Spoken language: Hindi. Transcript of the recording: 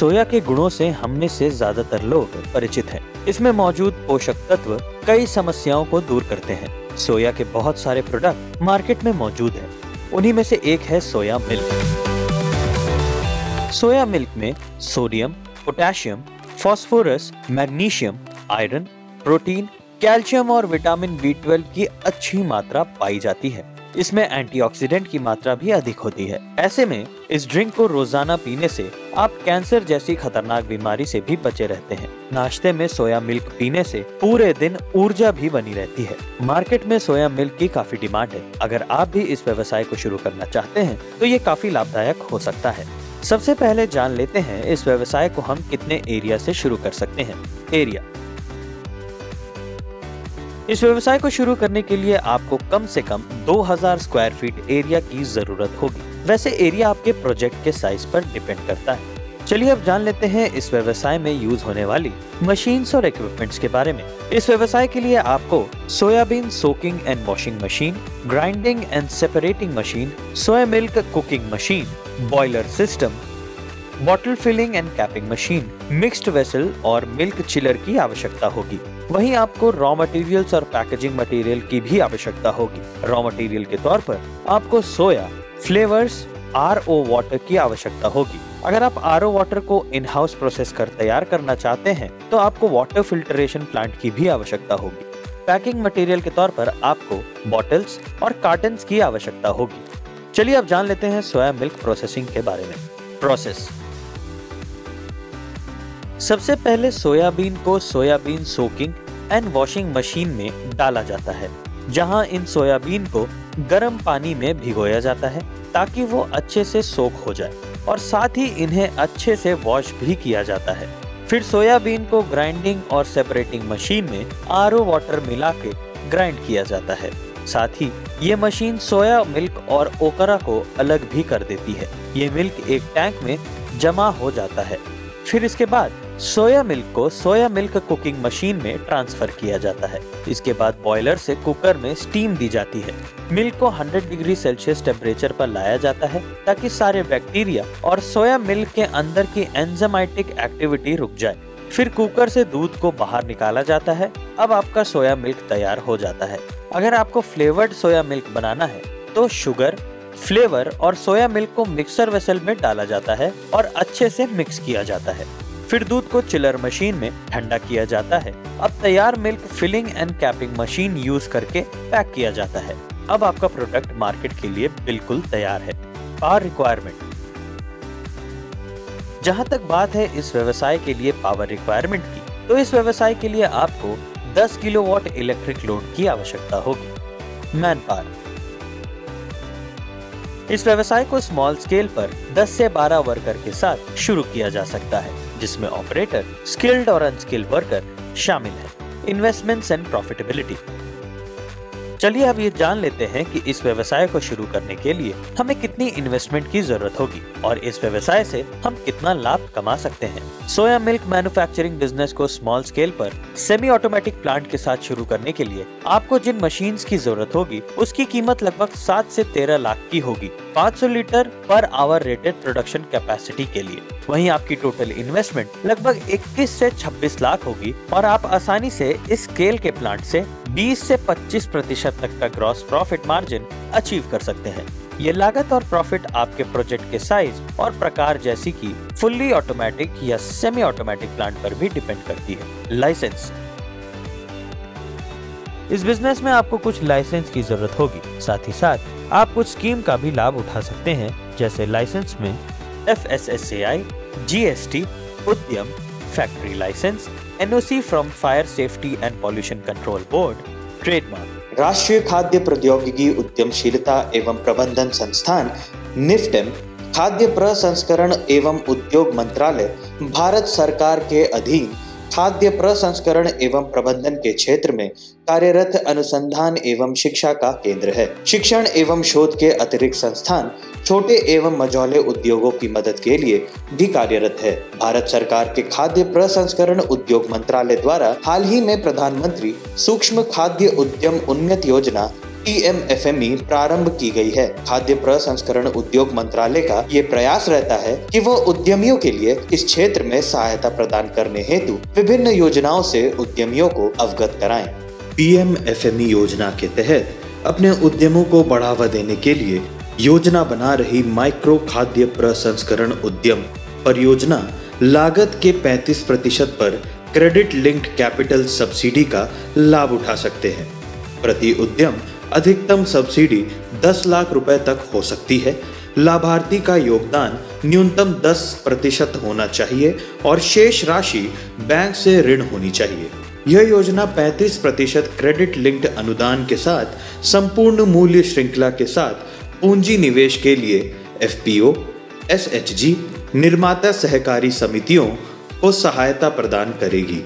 सोया के गुणों से हम में से ज़्यादातर लोग परिचित हैं। इसमें मौजूद पोषक तत्व कई समस्याओं को दूर करते हैं सोया के बहुत सारे प्रोडक्ट मार्केट में मौजूद हैं। उन्हीं में से एक है सोया मिल्क सोया मिल्क में sodium, potassium, phosphorus, magnesium, iron, protein, calcium और विटामिन बी की अच्छी मात्रा पाई जाती है इसमें एंटीऑक्सीडेंट की मात्रा भी अधिक होती है। ऐसे में, इस ड्रिंक को रोज़ाना पीने से आप कैंसर जैसी खतरनाक बीमारी से भी बचे रहते हैं। नाश्ते में सोया मिल्क पीने से पूरे दिन ऊर्जा भी बनी रहती है। मार्केट में सोया मिल्क की काफ़ी डिमांड है। अगर आप भी इस व्यवसाय को शुरू करना चाहते हैं तो ये काफ़ी लाभदायक हो सकता है। सबसे पहले जान लेते हैं इस व्यवसाय को हम कितने एरिया से शुरू कर सकते हैं। एरिया इस व्यवसाय को शुरू करने के लिए आपको कम से कम 2000 स्क्वायर फीट एरिया की ज़रूरत होगी। वैसे एरिया आपके प्रोजेक्ट के साइज़ पर डिपेंड करता है। चलिए अब जान लेते हैं इस व्यवसाय में यूज़ होने वाली मशीन्स और इक्विपमेंट्स के बारे में। इस व्यवसाय के लिए आपको soybean soaking and washing machine grinding and separating machine soya milk cooking machine boiler system bottle filling and capping machine mixed vessel और मिल्क चिलर की आवश्यकता होगी। वहीं आपको रॉ मटेरियल्स और पैकेजिंग मटेरियल की भी आवश्यकता होगी। रॉ मटेरियल के तौर पर आपको soya flavours R O water की आवश्यकता होगी। अगर आप आर ओ वाटर को इन हाउस प्रोसेस कर तैयार करना चाहते हैं तो आपको वाटर फिल्टरेशन प्लांट की भी आवश्यकता होगी। पैकिंग मटेरियल के तौर पर आपको बॉटल्स और कार्टन की आवश्यकता होगी। चलिए अब जान लेते हैं सोया मिल्क प्रोसेसिंग के बारे में। प्रोसेस सबसे पहले सोयाबीन को soybean soaking and washing machine में डाला जाता है, जहाँ इन सोयाबीन को गर्म पानी में भिगोया जाता है ताकि वो अच्छे से सोख हो जाए और साथ ही इन्हें अच्छे से वॉश भी किया जाता है। फिर सोयाबीन को ग्राइंडिंग और सेपरेटिंग मशीन में आरओ वाटर मिला के ग्राइंड किया जाता है। साथ ही ये मशीन सोया मिल्क और ओकरा को अलग भी कर देती है। ये मिल्क एक टैंक में जमा हो जाता है। फिर इसके बाद सोया मिल्क को सोया मिल्क कुकिंग मशीन में ट्रांसफ़र किया जाता है। इसके बाद बॉयलर से कुकर में स्टीम दी जाती है। मिल्क को 100 डिग्री सेल्सियस टेम्परेचर पर लाया जाता है ताकि सारे बैक्टीरिया और सोया मिल्क के अंदर की एंजाइमेटिक एक्टिविटी रुक जाए। फिर कुकर से दूध को बाहर निकाला जाता है। अब आपका सोया मिल्क तैयार हो जाता है। अगर आपको फ्लेवर्ड सोया मिल्क बनाना है तो शुगर, फ्लेवर और सोया मिल्क को मिक्सर वेसल में डाला जाता है और अच्छे से मिक्स किया जाता है। फिर दूध को चिलर मशीन में ठंडा किया जाता है। अब तैयार milk filling and capping machine use करके पैक किया जाता है। अब आपका प्रोडक्ट मार्केट के लिए बिल्कुल तैयार है। Power requirement. जहाँ तक बात है इस व्यवसाय के लिए पावर रिक्वायरमेंट की तो इस व्यवसाय के लिए आपको 10 किलोवाट इलेक्ट्रिक लोड की आवश्यकता होगी। मैन पावर इस व्यवसाय को स्मॉल स्केल पर 10 से 12 वर्कर के साथ शुरू किया जा सकता है। जिसमें ऑपरेटर स्किल्ड और अनस्किल्ड वर्कर शामिल है। इन्वेस्टमेंट्स एंड प्रॉफिटेबिलिटी चलिए अब ये जान लेते हैं कि इस व्यवसाय को शुरू करने के लिए हमें कितनी इन्वेस्टमेंट की ज़रूरत होगी और इस व्यवसाय से हम कितना लाभ कमा सकते हैं। सोया मिल्क मैन्युफैक्चरिंग बिज़नेस को स्मॉल स्केल पर सेमी ऑटोमेटिक प्लांट के साथ शुरू करने के लिए आपको जिन मशीन की ज़रूरत होगी, उसकी कीमत लगभग सात से तेरह लाख की होगी 500 litre per hour rated production capacity के लिए। वहीं आपकी टोटल इन्वेस्टमेंट लगभग 21 से 26 लाख होगी और आप आसानी से इस स्केल के प्लांट से 20 से 25 प्रतिशत तक का ग्रॉस प्रॉफिट मार्जिन अचीव कर सकते हैं। ये लागत और प्रॉफिट आपके प्रोजेक्ट के साइज़ और प्रकार जैसी की फुल्ली ऑटोमेटिक या सेमी ऑटोमेटिक प्लांट पर भी डिपेंड करती है। लाइसेंस इस बिज़नेस में आपको कुछ लाइसेंस की ज़रूरत होगी। साथ ही साथ, आप कुछ स्कीम का भी लाभ उठा सकते हैं, जैसे लाइसेंस में F S S A I G S T उद्यम factory licence NOC from fire safety and pollution control board trademark राष्ट्रीय खाद्य प्रौद्योगिकी उद्यमशीलता एवं प्रबंधन संस्थान निफ्टेम खाद्य प्रसंस्करण एवं उद्योग मंत्रालय, भारत सरकार के अधीन खाद्य प्रसंस्करण एवं प्रबंधन के क्षेत्र में कार्यरत अनुसंधान एवं शिक्षा का केंद्र है। शिक्षण एवं शोध के अतिरिक्त संस्थान छोटे एवं मझौले उद्योगों की मदद के लिए भी कार्यरत है। भारत सरकार के खाद्य प्रसंस्करण उद्योग मंत्रालय द्वारा हाल ही में प्रधानमंत्री सूक्ष्म खाद्य उद्यम उन्नत योजना पीएमएफएमई प्रारंभ की गई है खाद्य प्रसंस्करण उद्योग मंत्रालय का ये प्रयास रहता है कि वह उद्यमियों के लिए इस क्षेत्र में सहायता प्रदान करने हेतु विभिन्न योजनाओं से उद्यमियों को अवगत कराएँ। पीएमएफएमई योजना के तहत अपने उद्यमों को बढ़ावा देने के लिए योजना बना रही माइक्रो खाद्य प्रसंस्करण उद्यम परियोजना लागत के 35 प्रतिशत पर क्रेडिट लिंक्ड कैपिटल सब्सिडी का लाभ उठा सकते हैं प्रति उद्यम अधिकतम सब्सिडी 10 लाख रुपए तक हो सकती है। लाभार्थी का योगदान न्यूनतम 10 प्रतिशत होना चाहिए और शेष राशि बैंक से ऋण होनी चाहिए। यह योजना 35 प्रतिशत क्रेडिट लिंक्ड अनुदान के साथ संपूर्ण मूल्य श्रृंखला के साथ पूंजी निवेश के लिए एफपीओ, एसएचजी, निर्माता सहकारी समितियों को सहायता प्रदान करेगी।